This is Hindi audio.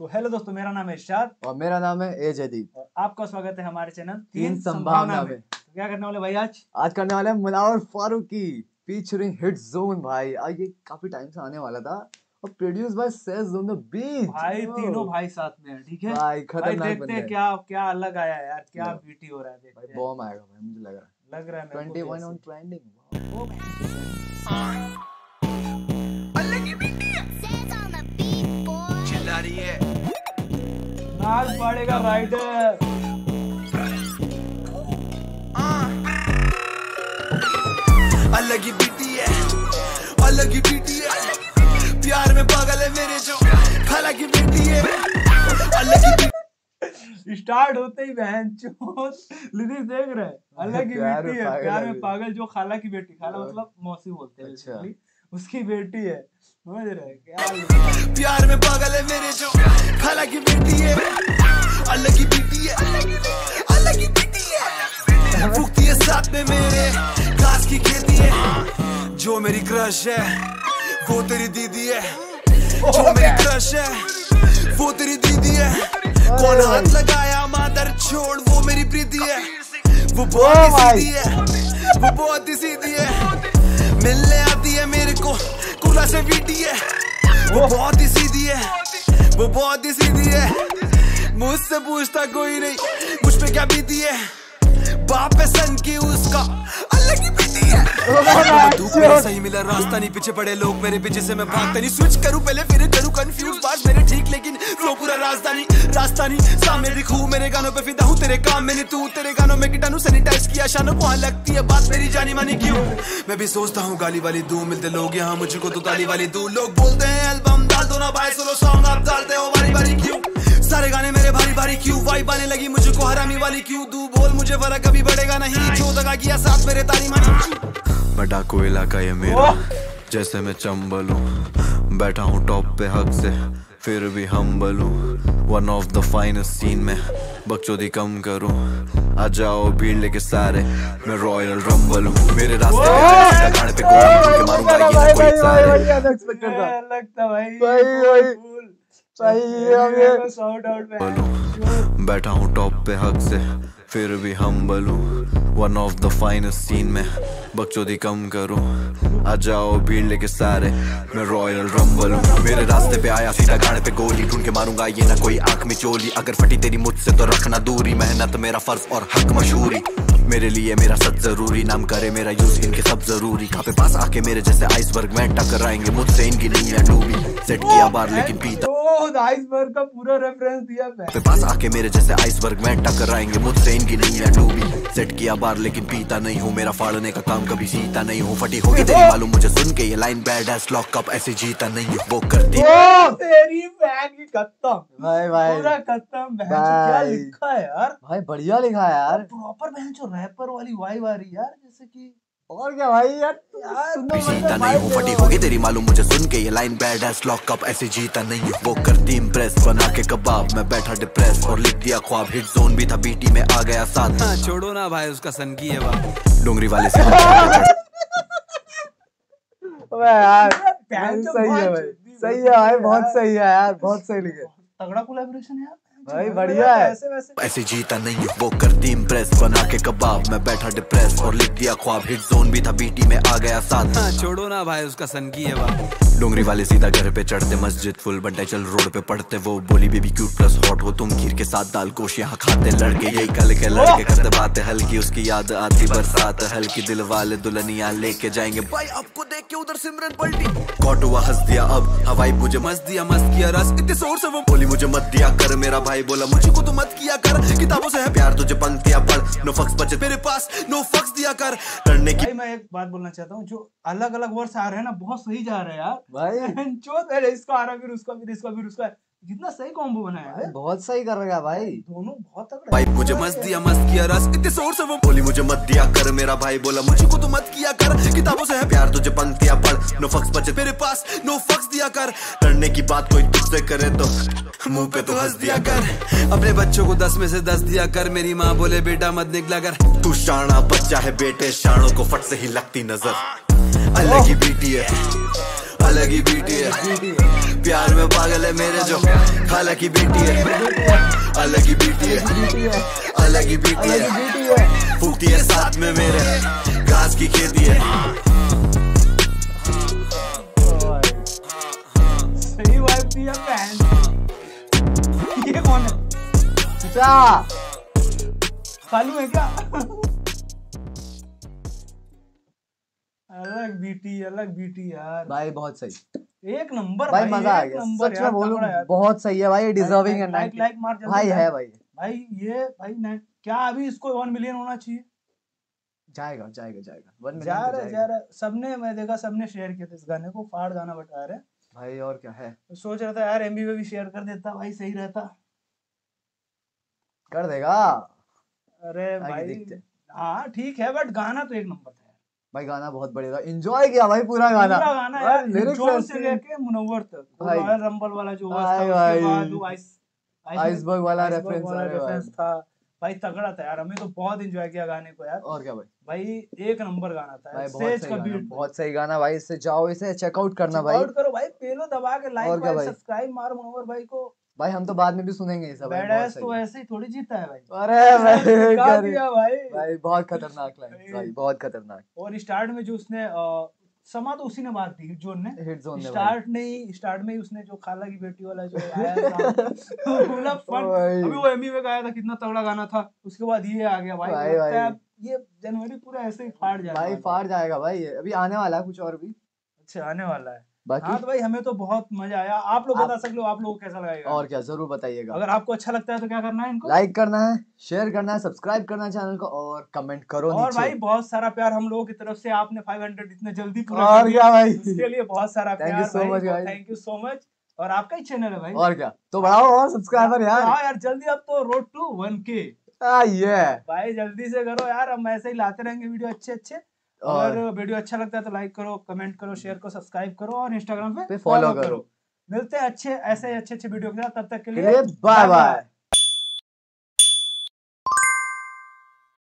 तो हेलो दोस्तों मेरा नाम है इरशाद। और मेरा नाम है ए जदीद और आपका स्वागत है हमारे चैनल तीन तीन संभावना में। तो क्या करने वाले भाई आज? आज करने वाले हैं Munawar Faruqui featuring Hit Zone भाई। आज ये काफ़ी टाइम से आने वाला था। और produce by Sez on the beat भाई तीनों भाई साथ में है ठीक है? भाई भाई खतरनाक देखते बंदे हैं। क्या क्या अलग आया यार क्या। ब्यूटी हो रहा है भाई देखते हैं। बॉम्ब आएगा भाई मुझे लग रहा है। लग रहा है है मेरे को 21 भी ऑन। ट्रेंडिंग पाड़ेगा राइडर अलग ही बीटी है अलग ही बीटी है। प्यार में पागल है मेरे जो खाला की बेटी है। अलग ही स्टार्ट होते ही बहन चोद। लिरिक्स देख रहे हैं। अलग ही बेटी है प्यार में पागल जो खाला की बेटी खाला हाँ। मतलब मौसी बोलते हैं अच्छा। उसकी बेटी है। समझ रहे हैं? क्या प्यार में पागल है मेरे जो खाला की बेटी है। अलग ही बीटी है। अलग ही बीटी है। फूकती है साथ में मेरे। घास की खेती है। जो मेरी क्रश है वो तेरी दीदी है। जो मेरी क्रश है वो तेरी दीदी है। कौन हाथ लगाया मादर छोड़ वो मेरी प्रीति है। वो बहुत ही सीधी है। वो बहुत ही सीधी है। मिलने आती है मेरे को। कुला से बीटी है। वो बहुत ही सीधी है। वो बहुत ही सीधी है। मुझसे पूछता कोई नहीं। मुझ पे क्या बीती है? बाप है सन की उसका अलग ही बीती है। तू मेरा सही मिला, रास्ता नहीं पीछे पड़े लोग मेरे पीछे से मैं भागता नहीं। स्विच करूँ पहले, फिर करूँ कंफ्यूज बात मेरे ठीक, लेकिन फ्लो पूरा राजधानी रास्ता नहीं। सामने दिखूं, मेरे गानों पे फिदा हूँ, तेरे काम में नहीं तू। तेरे गानों में कीटाणु सैनिटाइज किया, शानों को लगती है बात मेरी जानी मानी क्यों? मैं भी सोचता हूँ, गाली वाली दू, मिलते लोग यहाँ मुझको तो ताली वाली दू। लोग बोलते हैं एल्बम डाल दो ना भाई सोलो सॉन्ग आप डालते हो, बारी बारी क्यों? सारे गाने मेरे भारी भारी क्यों वाइब आने लगी मुझको हरामी वाली क्यों तू बोल मुझे फ़र्क कभी बढ़ेगा नहीं जो दगा किया साथ मेरे तारी मानी मैं डाकू इलाका ये मेरा जैसे मैं चंबल हूँ बैठा हूँ टॉप पे हक से फिर भी हम्बल हूँ one of the finest scene में बकचोदी कम करूँ आ जाओ भीड़ लेके सारे मैं रॉयल रंबल हूँ मेरे रास्ते पे गाड़ पे गोली मारूँगा ये ना कोई सारे लगता भाई भाई, भाई। हूँ बैठा हूँ टॉप पे हक से फिर भी हम हूँ। One of the finest scene में बकचोदी कम करूँ। आ जाओ भीड़ लेके सारे मैं रॉयल रंबल हूँ। मेरे रास्ते पे आया सीधा गाड़े पे गोली ढूंढ के मारूँगा ये ना कोई आँख में चोली। अगर फटी तेरी मुझसे तो रखना दूरी मेहनत मेरा फ़र्ज़ और हक मशहूरी। मेरे लिए मेरा सच ज़रूरी नाम करे मेरा यूज़ इनके सब ज़रूरी। कहाँ पे पास आके मेरे जैसे आइसबर्ग में टकराएँगे मुझसे इनकी नहीं है डूबी। सेट किया बार लेकिन पीता आइसबर्ग का पूरा रेफरेंस दिया मैं पास आके मेरे जैसे आइसबर्ग में टकराएँगे मुझसे इनकी नहीं है डूबी। सेट किया बार लेकिन पीता नहीं हूँ मेरा फाड़ने का काम कभी सीता नहीं हूँ। फटी होगी तेरी मालूम मुझे सुन के ये line bad ass lock up ऐसे जीता नहीं वो करती तेरी बहन की खत्म। भाई भाई। पूरा खत्म बहन क्या लिखा है यार? भाई बढ़िया लिखा है यार। प्रॉपर बहन जो रैपर वाली वाइब आ रही है यार जैसे कि और क्या भाई यार जीता नहीं हूँ फटी होगी तेरी मालूम मुझे सुन के ये line bad ass lock up ऐसे जीता नहीं हूँ। वो करती इम्प्रेस बना के कबाब मैं बैठा डिप्रेस और लिख दिया ख्वाब हिट जोन भी था बीटी में आ गया साथ। हाँ छोड़ो ना भाई उसका सन की है डोंगरी वाले से यार सही है भाई। सही है भाई बहुत यार। सही है यार बहुत सही लिखे। तगड़ा कोलैबोरेशन है यार। भाई, बढ़िया है। ऐसे जीता नहीं वो करती इम्प्रेस बना के कबाब मैं बैठा डिप्रेस और लिख दिया ख्वाब हिट जोन भी था बीटी में आ गया साथ। हाँ छोड़ो ना भाई उसका सनकी है बात डोंगरी वाले सीधा घर पे चढ़ते मस्जिद फुल बंटे चल रोड पे पढ़ते। वो बोली बेबी क्यूट प्लस हॉट हो तुम खीर के साथ दाल कोश यहाँ खाते। लड़के यही कल के लड़के करते बातें हल्की उसकी याद आती बरसात। हल्की दिल वाले दुल्हनिया लेके जाएँगे। भाई आपको देख के उधर सिमरन पलटी। कॉट हुआ हंस दिया अब हवाई मुझे मस्त दिया मस्त किया रस। इतने ज़ोर से वो बोली मुझे मत दिया कर मेरा भाई बोला मुझको तो मत किया कर। किताबों से है प्यार तुझे पंक्तियाँ पढ़। नो फक्स बचे मेरे पास नो फक्स दिया कर। करने की मैं एक बात बोलना चाहता हूँ जो अलग अलग वर्ड्स आ रहे हैं ना बहुत सही जा रहे हैं यार। भाई चो पहले इसका आ रहा फिर उसका फिर इसका फिर उसका? कितना सही कॉम्बो बनाया है। बहुत सही कर रहा है भाई। दोनों बहुत तगड़े भाई मुझे मस्त दिया मस्त किया रस। इतने ज़ोर से वो बोली मुझे मत दिया कर मेरा भाई बोला मुझको तो मत किया कर। किताबों से है प्यार तुझे पंक्तियाँ पढ़। नो फक्स बचे मेरे पास नो फक्स दिया कर। करने की बात कोई तुझसे करे तो मुँह पे तो हंस दिया कर। अपने बच्चों को दस में से दस दिया कर। मेरी माँ बोले बेटा मत निकला कर। तू शाणा बच्चा है बेटे शानों को फट से ही लगती नज़र। अलग ही बेटी है। अलग ही बीटी है। प्यार में पागल है मेरे जो खाला की बेटी है। अलग ही बीटी है। अलग ही बीटी है। फूकती है साथ में मेरे। घास की खेती है। सही वाइब दी ये कौन है? अच्छा। खालू है क्या? अलग बीटी अलग बीटी यार। भाई बहुत सही। एक नंबर भाई मज़ा आ गया। सच में बोलूँ बहुत सही है भाई डिजर्विंग है लाइक लाइक मार भाई है भाई। भाई ये भाई ने, क्या अभी इसको वन मिलियन होना चाहिए? जाएगा जाएगा जाएगा। वन मिलियन तो रहा जा रहा सबने मैं देखा सबने शेयर किया था इस गाने को। फाड़ गाना बता रहे भाई और क्या है? तो सोच रहा था यार एमबी में भी शेयर कर देता भाई सही रहता। कर देगा। अरे भाई हाँ। ठीक है बट गाना तो एक नंबर था। भाई गाना बहुत बढ़िया था। एंजॉय किया भाई पूरा गाना। पूरा गाना यार से लेके मुनव्वर तक। भाई। रॉयल रंबल वाला जो हुआ था उसके बाद वो आइस आइसबर्ग वाला रेफरेंस वाला रेफरेंस था। भाई तगड़ा था यार। हमें तो बहुत एंजॉय किया गाने को यार। और क्या भाई? भाई एक नंबर गाना था भाई बहुत सही गाना बहुत सही गाना भाई। इससे जाओ इसे चेकआउट करना भाई। आउट करो भाई पेलो दबा के लाइक भाई भाई? सब्सक्राइब मार मुनव्वर भाई को। भाई हम तो बाद में भी सुनेंगे ये सब बैडास तो ऐसे ही थोड़ी जीता है भाई। अरे भाई भाई। भाई बहुत खतरनाक लाइन भाई। बहुत खतरनाक। और स्टार्ट में जो उसने समा तो उसी ने बात दी हिट जोन ने। हिट जोन स्टार्ट ने ही स्टार्ट में ही उसने जो खाला की बेटी वाला जो आया था पूरा फन अभी वो एमी में गाया था कितना तगड़ा गाना था उसके बाद ये आ गया भाई। भाई, भाई। ये जनवरी पूरा ऐसे ही फाड़ जाएगा भाई फाड़ जाएगा भाई अभी आने वाला है कुछ और भी? अच्छा आने वाला है। हाँ बाकी तो भाई हमें तो बहुत मज़ा आया। आप लोग बता सकते हो आप लोगों को कैसा लगेगा? और क्या ज़रूर बताइएगा। अगर आपको अच्छा लगता है तो क्या करना है इनको? लाइक करना है शेयर करना है सब्सक्राइब करना है चैनल को और कमेंट करो और भाई बहुत सारा प्यार हम लोगों की तरफ़ से आपने 500 इतने जल्दी पूरा और क्या भाई? उसके लिए बहुत सारा प्यार much, guys. Thank you so much और आपका ही चैनल है भाई। और क्या? तो बढ़ाओ और सब्सक्राइबर यार। हाँ यार जल्दी अब तो रोड टू वन के भाई जल्दी से करो यार हम ऐसे ही लाते रहेंगे वीडियो अच्छे अच्छे और वीडियो अच्छा लगता है तो लाइक करो कमेंट करो शेयर करो सब्सक्राइब करो और इंस्टाग्राम पे follow करो। मिलते हैं अच्छे ऐसे अच्छे अच्छे वीडियो के साथ तब तक के लिए बाय बाय